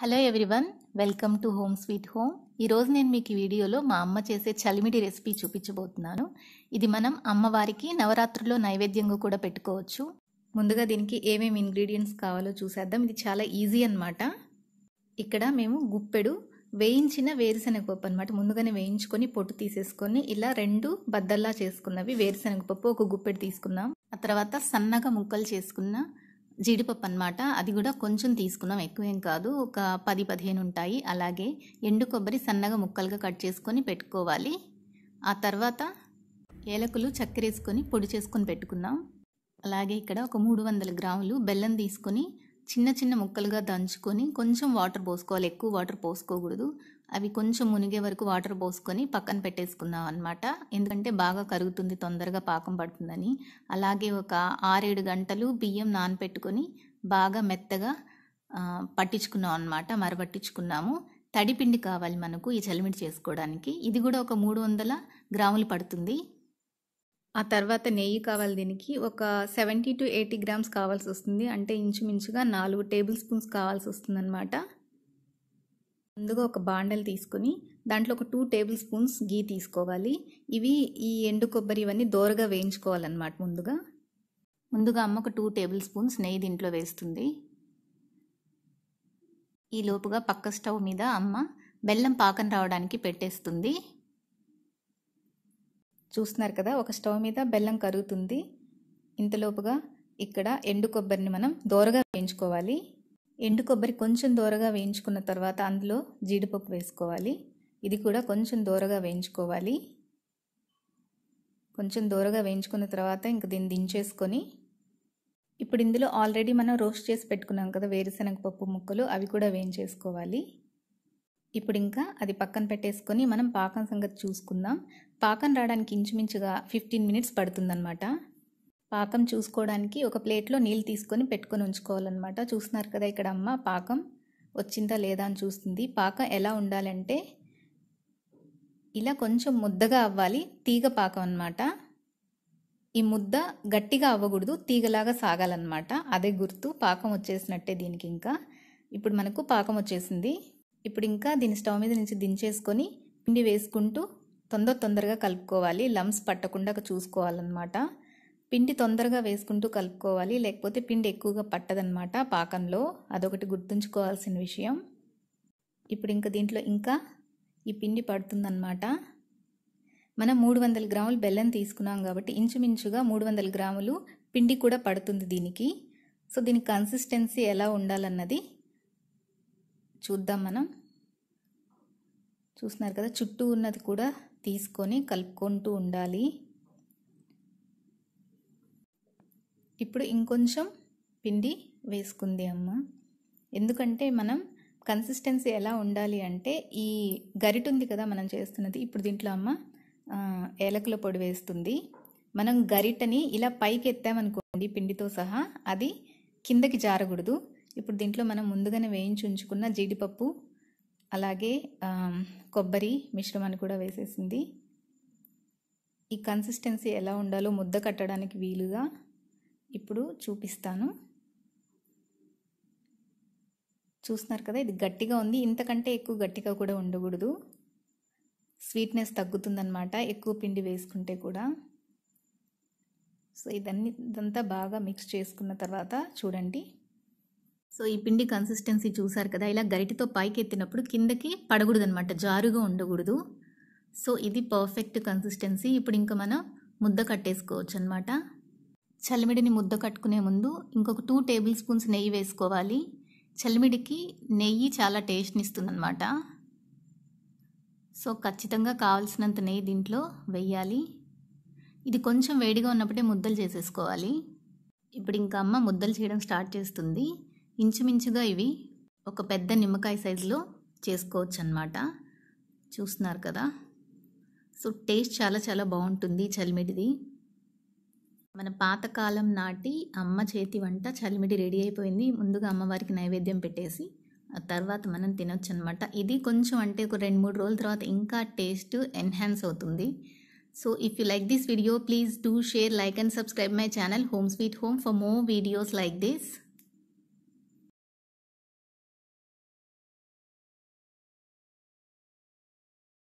Hello everyone welcome to home sweet home ఈరోజు నేను మీకు ఈ వీడియోలో మా అమ్మ చేసే చలిమిడి రెసిపీ చూపించబోతున్నాను. ఇది మనం అమ్మవారికి నవరాత్రుల్లో నైవేద్యంగా కూడా పెట్టుకోవచ్చు. ముందుగా దీనికి ఏమేమి ఇంగ్రీడియంట్స్ కావాలో చూసేద్దాం. ఇది చాలా ఈజీ అనమాట ఇక్కడ మేము గుప్పెడు వేయించిన వేరుశనగపప్పు అనమాట ముందుగానే వేయించుకొని పొట్టు తీసేసుకొని ఇలా రెండు బద్దల్లా చేసుకున్నవి వేరుశనగపప్పు ఒక గుప్పెడు తీసుకున్నాం ఆ తర్వాత సన్నగా ముక్కలు చేసుకున్న జీడిపప్పు అనమాట అది కూడా కొంచెం తీసుకున్నాం. ఎక్కువేం కాదు. ఒక పది పదిహేను ఉంటాయి. అలాగే ఎండు కొబ్బరి సన్నగా ముక్కలుగా కట్ చేసుకొని పెట్టుకోవాలి. ఆ తర్వాత ఏలకులు చక్కెర వేసుకొని పొడి చేసుకొని పెట్టుకున్నాం అలాగే ఇక్కడ ఒక మూడు వందల గ్రాములు బెల్లం తీసుకొని చిన్న చిన్న ముక్కలుగా దంచుకొని కొంచెం వాటర్ పోసుకోవాలి. ఎక్కువ వాటర్ పోసుకోకూడదు. అవి కొంచెం మునిగే వరకు వాటర్ పోసుకొని పక్కన పెట్టేసుకున్నాం అనమాట ఎందుకంటే బాగా కరుగుతుంది తొందరగా పాకం పడుతుందని. అలాగే ఒక ఆరేడు గంటలు బియ్యం నానపెట్టుకొని బాగా మెత్తగా పట్టించుకున్నాం అనమాట మరపట్టించుకున్నాము తడిపిండి కావాలి మనకు ఈ చలిమిడి చేసుకోవడానికి. ఇది కూడా ఒక మూడు వందల గ్రాములు పడుతుంది. ఆ తర్వాత నెయ్యి కావాలి దీనికి. ఒక సెవెంటీ టు ఎయిటీ గ్రామ్స్ కావాల్సి వస్తుంది. అంటే ఇంచుమించుగా నాలుగు టేబుల్ స్పూన్స్ కావాల్సి వస్తుంది అనమాట ముందుగా ఒక బాండలు తీసుకొని దాంట్లో ఒక టూ టేబుల్ స్పూన్స్ గీ తీసుకోవాలి. ఇవి ఈ ఎండు కొబ్బరి ఇవన్నీ దోరగా వేయించుకోవాలన్నమాట ముందుగా. ముందుగా అమ్మ ఒక టూ టేబుల్ స్పూన్స్ నెయ్యి దీంట్లో వేస్తుంది. ఈ లోపుగా పక్క స్టవ్ మీద అమ్మ బెల్లం పాకం రావడానికి పెట్టేస్తుంది. చూస్తున్నారు కదా ఒక స్టవ్ మీద బెల్లం కరుగుతుంది. ఇంతలోపుగా ఇక్కడ ఎండు కొబ్బరిని మనం దోరగా వేయించుకోవాలి. ఎండు కొబ్బరి కొంచెం దోరగా వేయించుకున్న తర్వాత అందులో జీడిపప్పు వేసుకోవాలి. ఇది కూడా కొంచెం దోరగా వేయించుకోవాలి. కొంచెం దోరగా వేయించుకున్న తర్వాత ఇంక దీన్ని దించేసుకొని ఇప్పుడు ఇందులో ఆల్రెడీ మనం రోస్ట్ చేసి పెట్టుకున్నాం కదా వేరుశనగ పప్పు ముక్కలు అవి కూడా వేయించేసుకోవాలి. ఇప్పుడు ఇంకా అది పక్కన పెట్టేసుకొని మనం పాకం సంగతి చూసుకుందాం. పాకం రావడానికి ఇంచుమించుగా ఫిఫ్టీన్ మినిట్స్ పడుతుందన్నమాట. పాకం చూసుకోవడానికి ఒక ప్లేట్లో నీళ్ళు తీసుకొని పెట్టుకొని ఉంచుకోవాలన్నమాట. చూస్తున్నారు కదా ఇక్కడ అమ్మ పాకం వచ్చిందా లేదా అని చూస్తుంది. పాకం ఎలా ఉండాలంటే ఇలా కొంచెం ముద్దగా అవ్వాలి తీగ పాకం అనమాట ఈ ముద్ద గట్టిగా అవ్వకూడదు తీగలాగా సాగాలన్నమాట. అదే గుర్తు పాకం వచ్చేసినట్టే దీనికి ఇంకా. ఇప్పుడు మనకు పాకం వచ్చేసింది. ఇప్పుడు ఇంకా దీని స్టవ్ మీద నుంచి దించేసుకొని పిండి వేసుకుంటూ తొందర తొందరగా కలుపుకోవాలి. లమ్స్ పట్టకుండా చూసుకోవాలన్నమాట. పిండి తొందరగా వేసుకుంటూ కలుపుకోవాలి. లేకపోతే పిండి ఎక్కువగా పట్టదనమాట పాకంలో. అదొకటి గుర్తుంచుకోవాల్సిన విషయం. ఇప్పుడు ఇంకా దీంట్లో ఇంకా ఈ పిండి పడుతుందన్నమాట. మనం మూడు వందల గ్రాములు బెల్లం తీసుకున్నాం కాబట్టి ఇంచుమించుగా మూడు వందల గ్రాములు పిండి కూడా పడుతుంది దీనికి. సో దీని కన్సిస్టెన్సీ ఎలా ఉండాలన్నది చూద్దాం మనం. చూస్తున్నారు కదా చుట్టూ ఉన్నది కూడా తీసుకొని కలుపుకుంటూ ఉండాలి. ఇప్పుడు ఇంకొంచెం పిండి వేసుకుంది అమ్మ. ఎందుకంటే మనం కన్సిస్టెన్సీ ఎలా ఉండాలి అంటే ఈ గరిట ఉంది కదా మనం చేస్తున్నది ఇప్పుడు దీంట్లో అమ్మ ఏలకుల పొడి వేస్తుంది. మనం గరిటని ఇలా పైకి ఎత్తామనుకోండి పిండితో సహా అది కిందకి జారకూడదు. ఇప్పుడు దీంట్లో మనం ముందుగానే వేయించి ఉంచుకున్న జీడిపప్పు అలాగే కొబ్బరి మిశ్రమాన్ని కూడా వేసేసింది. ఈ కన్సిస్టెన్సీ ఎలా ఉండాలో ముద్ద కట్టడానికి వీలుగా ఇప్పుడు చూపిస్తాను. చూస్తున్నారు కదా ఇది గట్టిగా ఉంది. ఇంతకంటే ఎక్కువ గట్టిగా కూడా ఉండకూడదు. స్వీట్నెస్ తగ్గుతుందనమాట ఎక్కువ పిండి వేసుకుంటే కూడా. సో ఇదన్నీ ఇదంతా బాగా మిక్స్ చేసుకున్న తర్వాత చూడండి. సో ఈ పిండి కన్సిస్టెన్సీ చూసారు కదా ఇలా గరిటితో పైకి ఎత్తినప్పుడు కిందకి పడకూడదు అనమాట జారుగా ఉండకూడదు. సో ఇది పర్ఫెక్ట్ కన్సిస్టెన్సీ. ఇప్పుడు ఇంకా మనం ముద్ద కట్టేసుకోవచ్చు అనమాట చలిమిడిని ముద్ద కట్టుకునే ముందు ఇంకొక టూ టేబుల్ స్పూన్స్ నెయ్యి వేసుకోవాలి. చలిమిడికి నెయ్యి చాలా టేస్ట్ని ఇస్తుందన్నమాట. సో ఖచ్చితంగా కావాల్సినంత నెయ్యి దీంట్లో వెయ్యాలి ఇది కొంచెం వేడిగా ఉన్నప్పుడే ముద్దలు చేసేసుకోవాలి. ఇప్పుడు ఇంకా అమ్మ ముద్దలు చేయడం స్టార్ట్ చేస్తుంది. ఇంచుమించుగా ఇవి ఒక పెద్ద నిమ్మకాయ సైజులో చేసుకోవచ్చు అనమాట చూస్తున్నారు కదా? సో టేస్ట్ చాలా చాలా బాగుంటుంది చలిమిడిది. మన పాతకాలం నాటి అమ్మ చేతి వంట చలిమిడి రెడీ అయిపోయింది. ముందుగా అమ్మవారికి నైవేద్యం పెట్టేసి ఆ తర్వాత మనం తినొచ్చు అనమాట ఇది కొంచెం అంటే ఒక రెండు మూడు రోజుల తర్వాత ఇంకా టేస్ట్ ఎన్హాన్స్ అవుతుంది. So if you like this video please do share like and subscribe my channel home sweet home for more videos like this.